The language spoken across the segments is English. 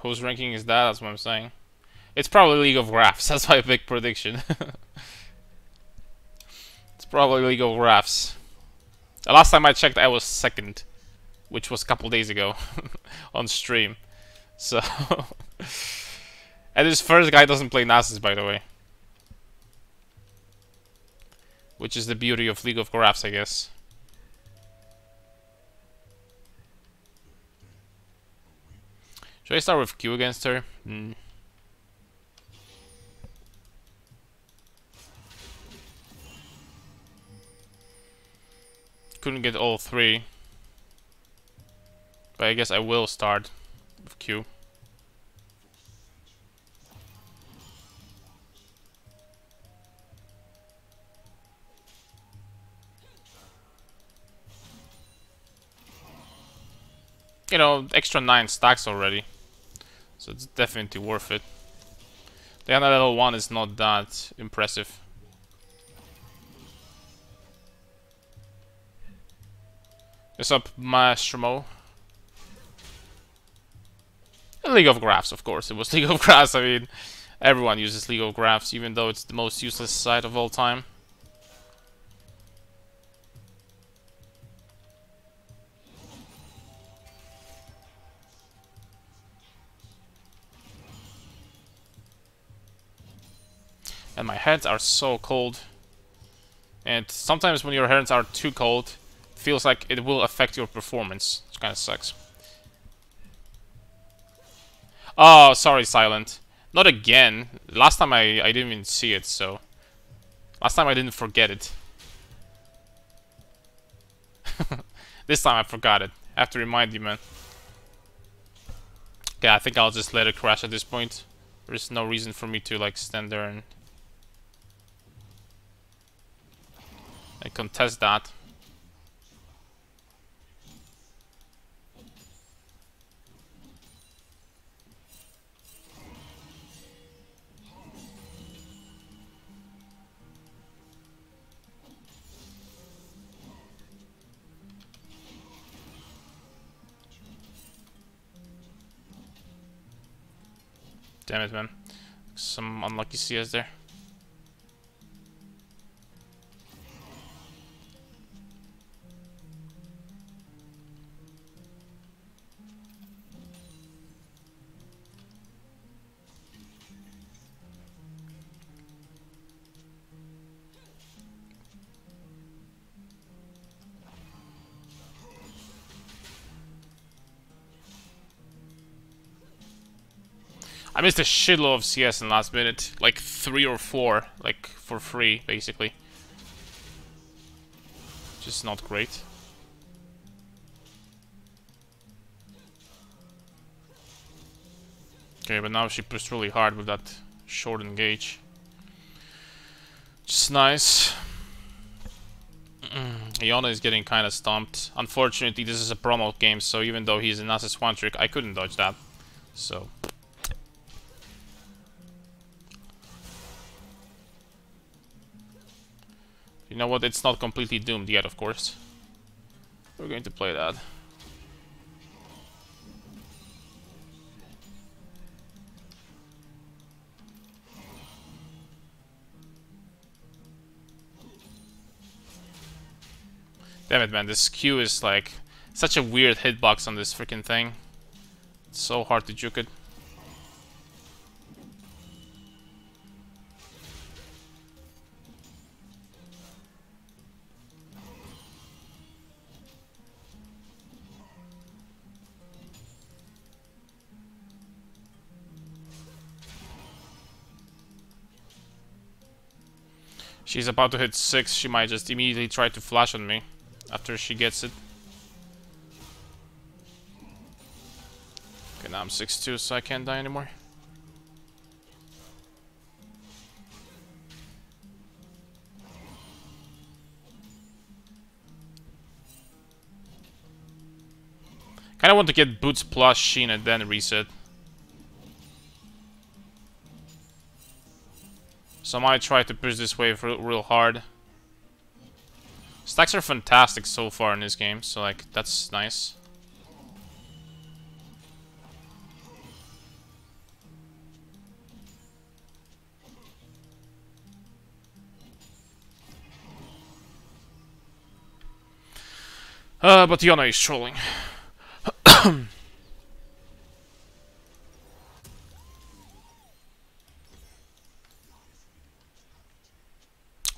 Whose ranking is that? That's what I'm saying. It's probably League of Graphs. That's my big prediction. it's probably League of Graphs. The last time I checked, I was second, which was a couple days ago on stream. So, and this first guy doesn't play Nasus, by the way, which is the beauty of League of Graphs, I guess. Should I start with Q against her? Mm. Couldn't get all three. But I guess I will start with Q. You know, extra 9 stacks already. So it's definitely worth it. The other level 1 is not that impressive. What's up, Maestro League of Graphs, of course. It was League of Graphs. I mean, everyone uses League of Graphs, even though it's the most useless site of all time. And my hands are so cold. And sometimes when your hands are too cold, it feels like it will affect your performance, which kind of sucks. Oh, sorry, Silent. Not again. Last time I, I didn't even see it, so... Last time I didn't forget it. this time I forgot it. I have to remind you, man. Okay, I think I'll just let it crash at this point. There's no reason for me to, like, stand there and I contest that. Damn it, man. Some unlucky CS there. I missed a shitload of CS in the last minute. Like three or four, like for free, basically. Just not great. Okay, but now she pushed really hard with that short engage. Just nice. Mm, Iona is getting kind of stomped. Unfortunately, this is a promo game, so even though he's a Nasus one trick, I couldn't dodge that. So, You know what? It's not completely doomed yet, of course. We're going to play that. Damn it, man. This Q is like such a weird hitbox on this freaking thing. It's so hard to juke it. She's about to hit 6, she might just immediately try to flash on me after she gets it. Okay, now I'm 6-2, so I can't die anymore. Kinda want to get Boots plus Sheen and then reset. So I try to push this wave real hard. Stacks are fantastic so far in this game, so like, that's nice. Uh, but Yona is trolling.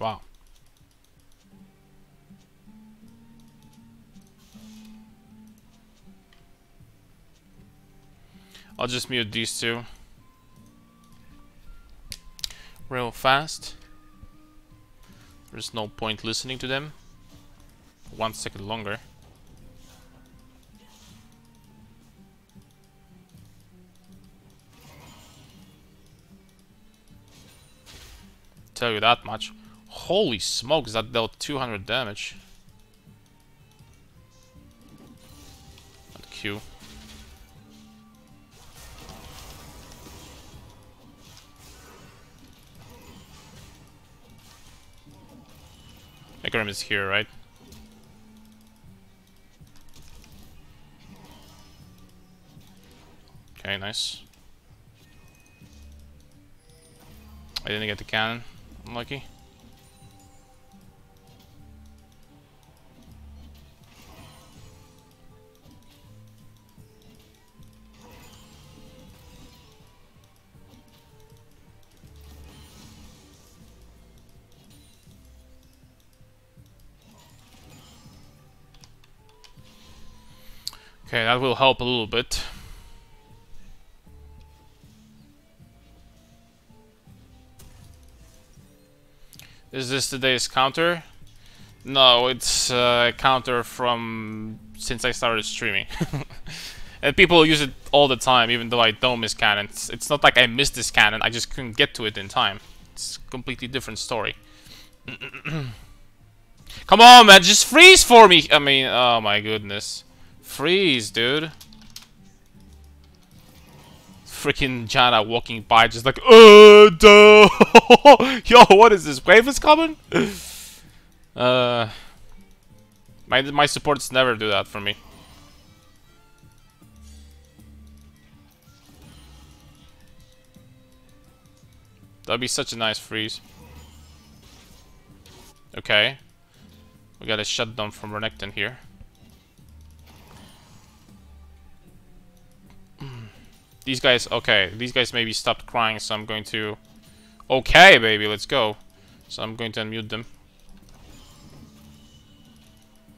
Wow. I'll just mute these two. Real fast. There's no point listening to them. One second longer. Tell you that much. Holy smokes, that dealt 200 damage. And Q. Hecarim is here, right? Okay, nice. I didn't get the cannon. Unlucky. Okay, that will help a little bit. Is this today's counter? No, it's uh, a counter from since I started streaming. and people use it all the time, even though I don't miss cannons. It's not like I missed this cannon, I just couldn't get to it in time. It's a completely different story. Come on, man, just freeze for me! I mean, oh my goodness. Freeze, dude. Freaking Janna walking by just like, uh, duh. Yo, what is this? Wave is coming? uh, my, my supports never do that for me. That'd be such a nice freeze. Okay. We got a shutdown from Renekton here. These guys, okay, these guys maybe stopped crying, so I'm going to... Okay, baby, let's go. So I'm going to unmute them.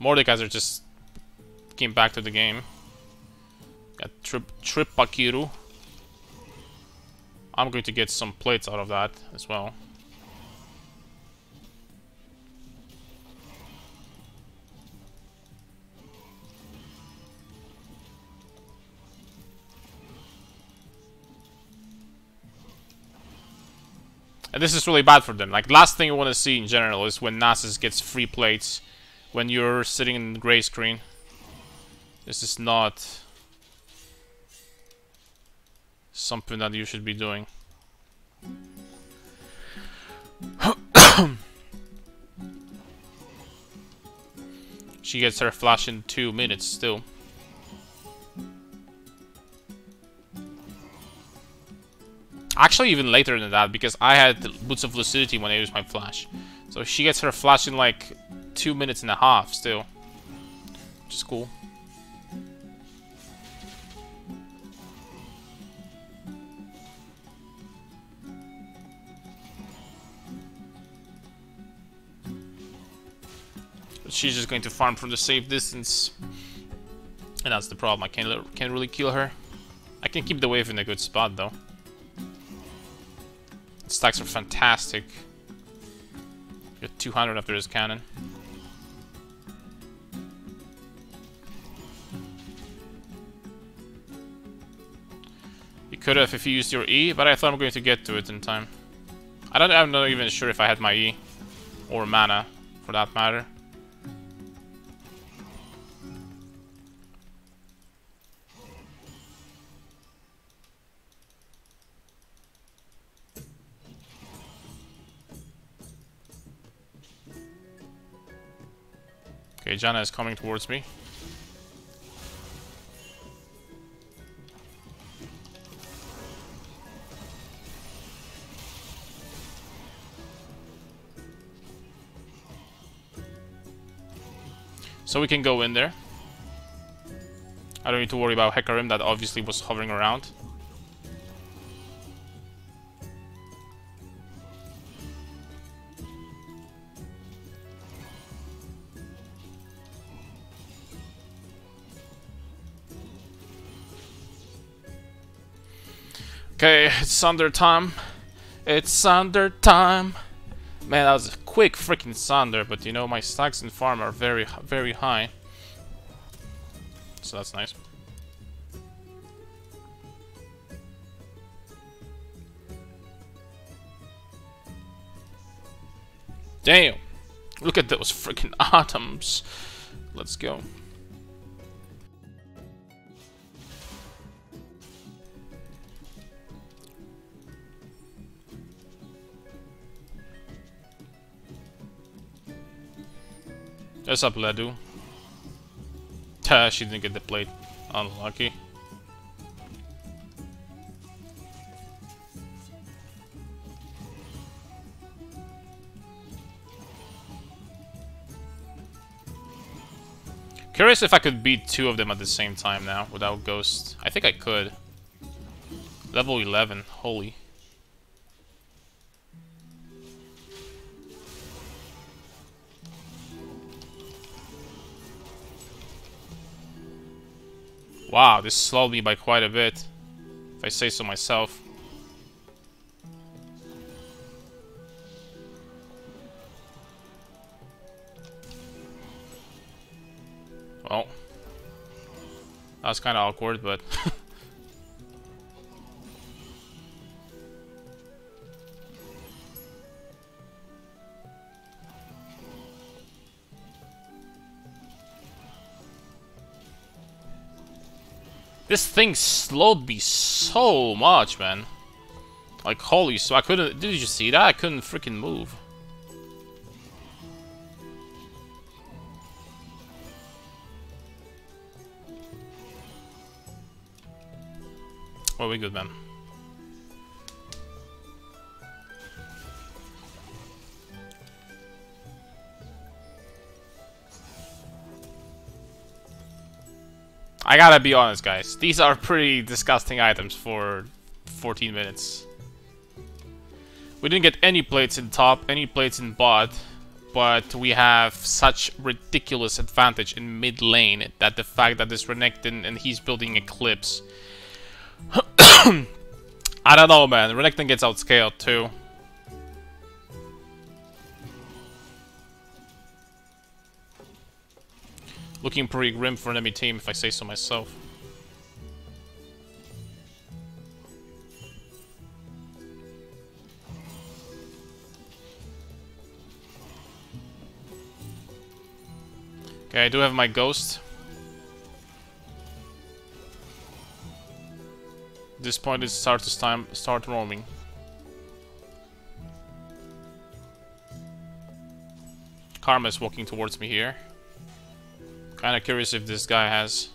Mordekaiser just came back to the game. Got Trip Trip Pakiru. I'm going to get some plates out of that as well. And this is really bad for them. Like, last thing you want to see in general is when Nasus gets free plates when you're sitting in the gray screen. This is not something that you should be doing. she gets her flash in two minutes still. Actually, even later than that, because I had Boots of Lucidity when I used my flash. So she gets her flash in like two minutes and a half still. Which is cool. She's just going to farm from the safe distance. And that's the problem. I can't, can't really kill her. I can keep the wave in a good spot though. Stacks are fantastic. Get 200 after his cannon. You could have if you used your E, but I thought I'm going to get to it in time. I don't, I'm not even sure if I had my E. Or mana, for that matter. Okay, Janna is coming towards me. So we can go in there. I don't need to worry about Hecarim that obviously was hovering around. Okay, it's under time. It's under time. Man, that was a quick freaking Sunder, but you know, my stacks and farm are very, very high. So that's nice. Damn! Look at those freaking atoms! Let's go. What's up, Ledu? Ta, she didn't get the plate. Unlucky. Curious if I could beat two of them at the same time now, without Ghost. I think I could. Level 11, holy. Wow, this slowed me by quite a bit, if I say so myself. Well, that's kind of awkward, but... This thing slowed me so much, man. Like, holy so I couldn't... Did you see that? I couldn't freaking move. Well, we good, man. I gotta be honest, guys. These are pretty disgusting items for 14 minutes. We didn't get any plates in top, any plates in bot, but we have such ridiculous advantage in mid lane that the fact that this Renekton and he's building Eclipse. I don't know, man. Renekton gets outscaled too. Looking pretty grim for an enemy team, if I say so myself. Okay, I do have my ghost. At this point it's start to time start roaming. Karma is walking towards me here. Kinda curious if this guy has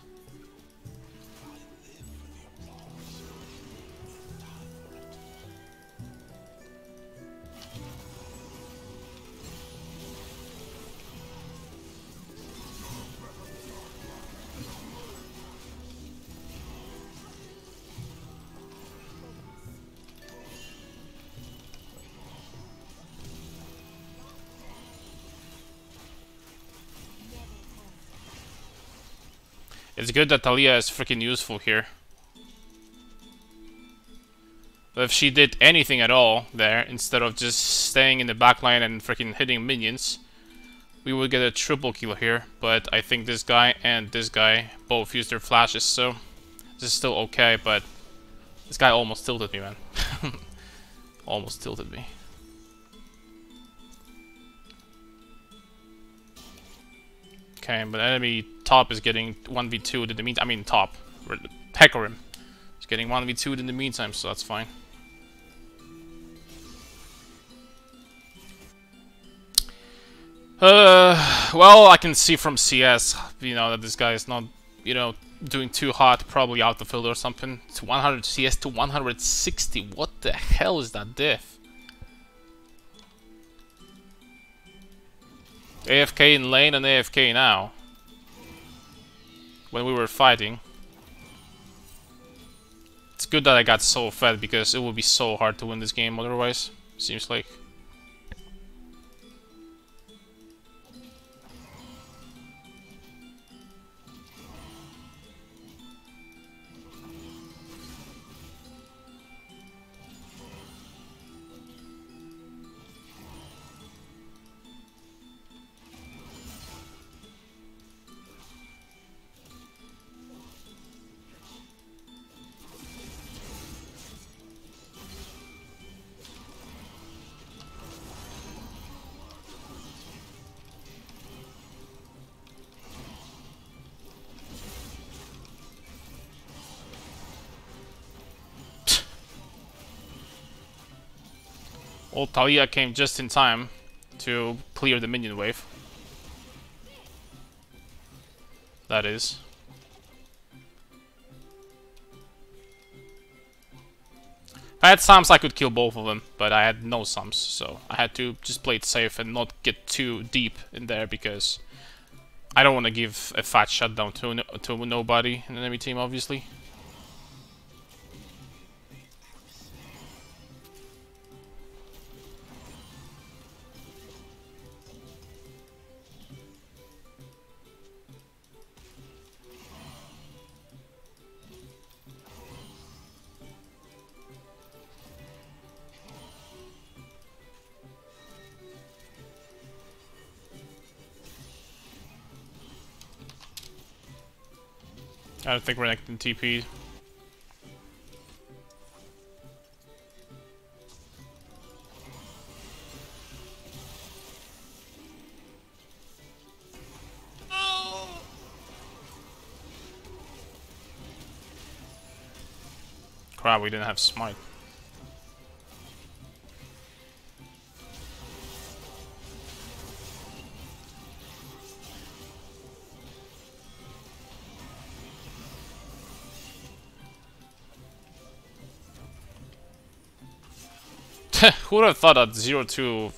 good that Taliyah is freaking useful here. But if she did anything at all there, instead of just staying in the backline and freaking hitting minions, we would get a triple kill here. But I think this guy and this guy both used their flashes, so this is still okay, but this guy almost tilted me, man. almost tilted me. Okay, but enemy top is getting 1v2'd in the meantime. I mean top. Hecarim is getting 1v2'd in the meantime, so that's fine. Uh, well, I can see from CS, you know, that this guy is not, you know, doing too hot, probably out the field or something. To 100 CS to 160. What the hell is that diff? AFK in lane and AFK now. When we were fighting. It's good that I got so fed because it would be so hard to win this game otherwise, seems like. Old Taliyah came just in time to clear the minion wave. That is. If I had Psalms, I could kill both of them, but I had no Psalms, so I had to just play it safe and not get too deep in there because I don't want to give a fat shutdown to, no to nobody in the enemy team, obviously. I don't think we're acting TP. Crap, we didn't have smite. Who would have thought that 0-2...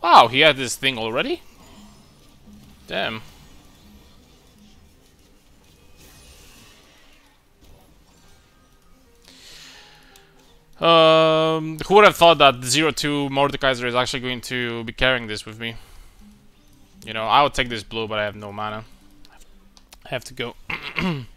Wow, he had this thing already? Damn. Uh, Um, who would have thought that 0-2 Mordekaiser is actually going to be carrying this with me? You know, I would take this blue, but I have no mana. I have to go.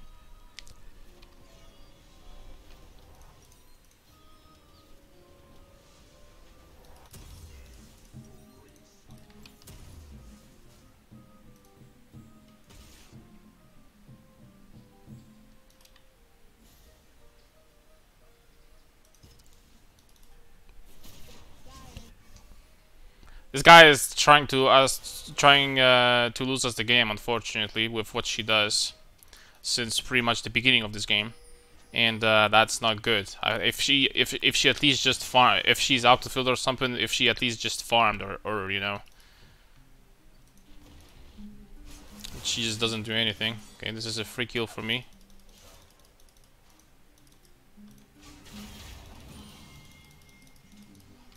This guy is trying to us trying uh, to lose us the game, unfortunately, with what she does since pretty much the beginning of this game, and uh, that's not good. Uh, if she if if she at least just farm, if she's out to field or something, if she at least just farmed or or you know, she just doesn't do anything. Okay, this is a free kill for me.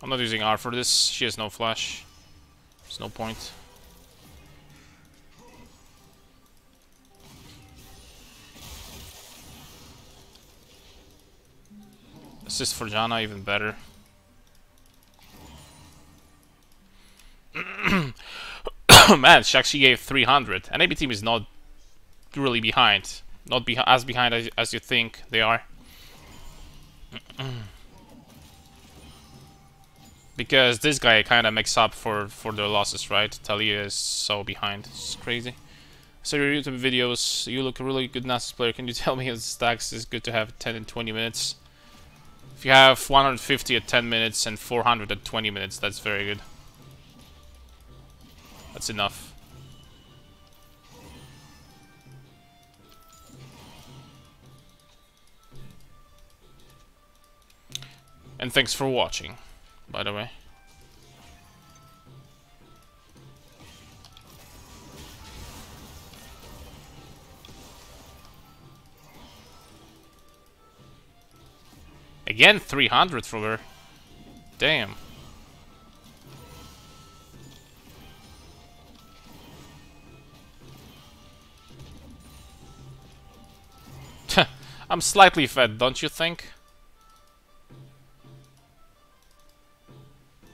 I'm not using R for this. She has no flash. No point. Assist for Janna, even better. Man, she actually gave 300. And AB team is not really behind. Not be as behind as, as you think they are. Because this guy kind of makes up for, for their losses, right? Taliyah is so behind. It's crazy. So your YouTube videos, you look a really good Nasus player. Can you tell me stacks is good to have 10 and 20 minutes? If you have 150 at 10 minutes and 400 at 20 minutes, that's very good. That's enough. And thanks for watching by the way. Again, 300 for her. Damn. I'm slightly fed, don't you think?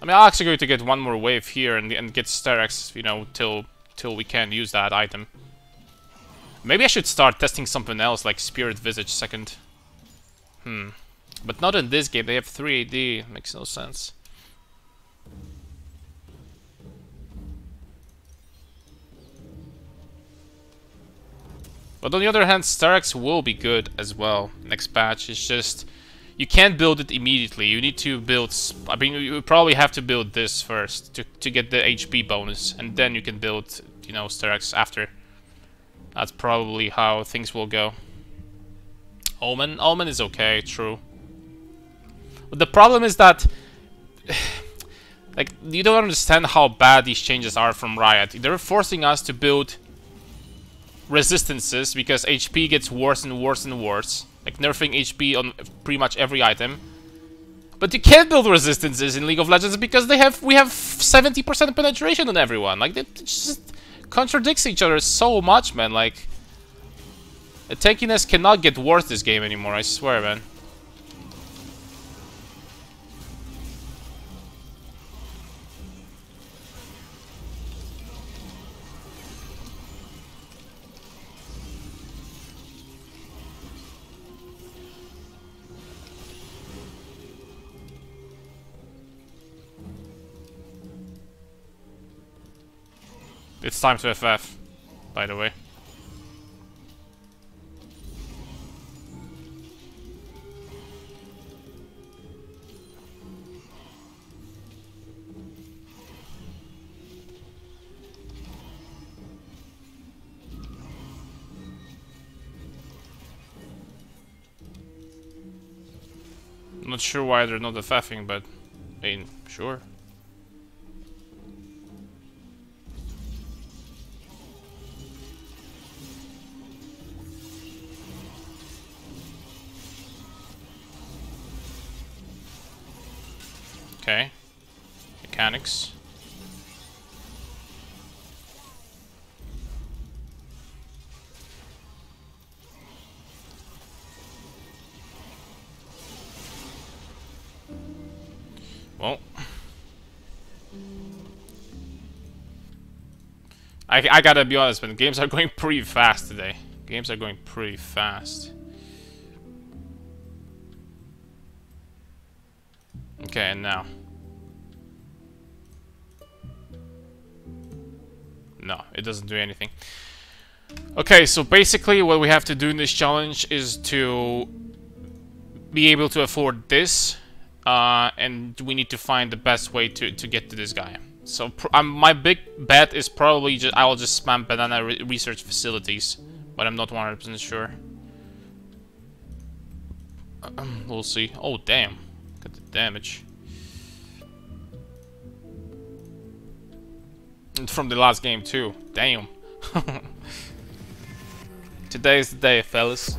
I mean, I'm actually going to get one more wave here and, and get Sterak's, you know, till till we can use that item. Maybe I should start testing something else, like Spirit Visage second. Hmm. But not in this game, they have 3 AD, makes no sense. But on the other hand, Sterak's will be good as well next patch. It's just you can't build it immediately. You need to build. I mean, you probably have to build this first to to get the HP bonus, and then you can build, you know, Sterak's after. That's probably how things will go. Omen, Omen is okay, true. But the problem is that, like, you don't understand how bad these changes are from Riot. They're forcing us to build resistances because HP gets worse and worse and worse. Like nerfing HP on pretty much every item. But you can't build resistances in League of Legends because they have we have 70% penetration on everyone. Like it just contradicts each other so much, man. Like the tankiness cannot get worse this game anymore, I swear, man. It's time to FF, by the way. Not sure why they're not FFing, but I mean, sure. Okay. Mechanics. Well. I, I gotta be honest, man. Games are going pretty fast today. Games are going pretty fast. Okay, and now. No, it doesn't do anything. Okay, so basically what we have to do in this challenge is to be able to afford this, uh, and we need to find the best way to, to get to this guy. So um, my big bet is probably just I will just spam banana re research facilities, but I'm not 100% sure. we'll see. Oh damn got the damage. From the last game too. Damn. Today is the day, fellas.